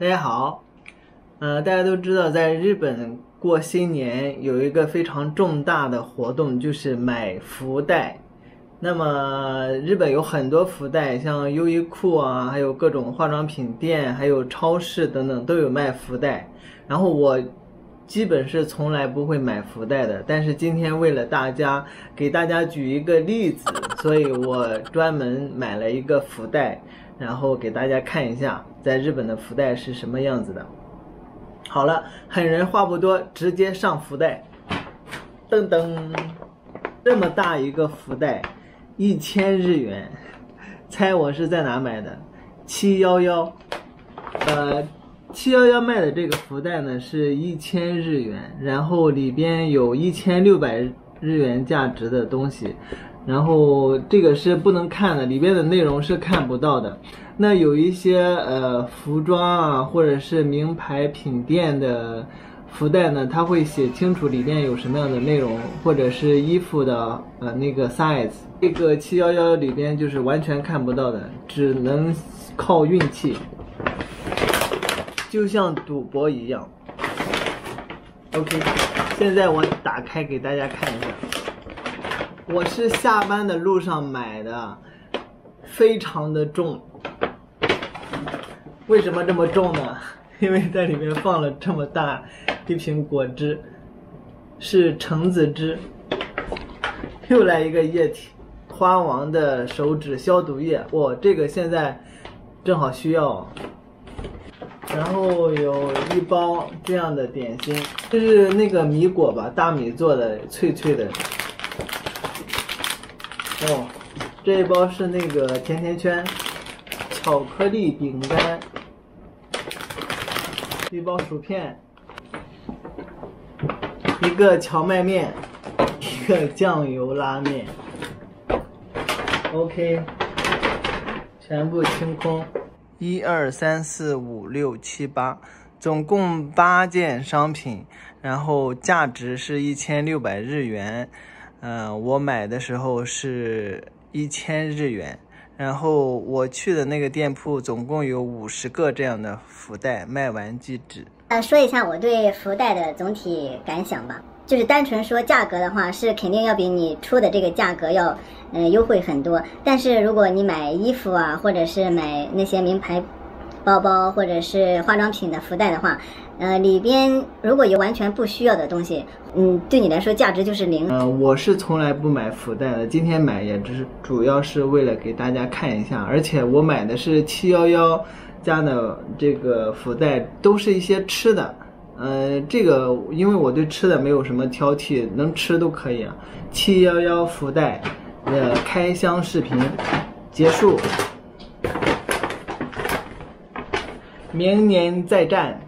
大家好，呃，大家都知道，在日本过新年有一个非常重大的活动，就是买福袋。那么日本有很多福袋，像优衣库啊，还有各种化妆品店，还有超市等等都有卖福袋。然后我基本是从来不会买福袋的，但是今天为了大家给大家举一个例子，所以我专门买了一个福袋。然后给大家看一下，在日本的福袋是什么样子的。好了，狠人话不多，直接上福袋。噔噔，这么大一个福袋，一千日元。猜我是在哪买的？七幺幺。呃，七幺幺卖的这个福袋呢，是一千日元，然后里边有一千六百日元价值的东西。然后这个是不能看的，里边的内容是看不到的。那有一些呃服装啊，或者是名牌品店的福袋呢，它会写清楚里边有什么样的内容，或者是衣服的呃那个 size。这个七幺幺里边就是完全看不到的，只能靠运气，就像赌博一样。OK，现在我打开给大家看一下。我是下班的路上买的，非常的重。为什么这么重呢？因为在里面放了这么大一瓶果汁，是橙子汁。又来一个液体，花王的手指消毒液。哇，这个现在正好需要。然后有一包这样的点心，这是那个米果吧，大米做的，脆脆的。哦，这一包是那个甜甜圈，巧克力饼干，一包薯片，一个荞麦面，一个酱油拉面。OK，全部清空。一二三四五六七八，总共八件商品，然后价值是一千六百日元。嗯，我买的时候是一千日元，然后我去的那个店铺总共有五十个这样的福袋，卖完即止。呃，说一下我对福袋的总体感想吧，就是单纯说价格的话，是肯定要比你出的这个价格要，嗯，优惠很多。但是如果你买衣服啊，或者是买那些名牌。包包或者是化妆品的福袋的话，呃，里边如果有完全不需要的东西，嗯，对你来说价值就是零。呃，我是从来不买福袋的，今天买也只是主要是为了给大家看一下，而且我买的是七幺幺家的这个福袋，都是一些吃的，呃，这个因为我对吃的没有什么挑剔，能吃都可以啊。七幺幺福袋的开箱视频结束。明年再战。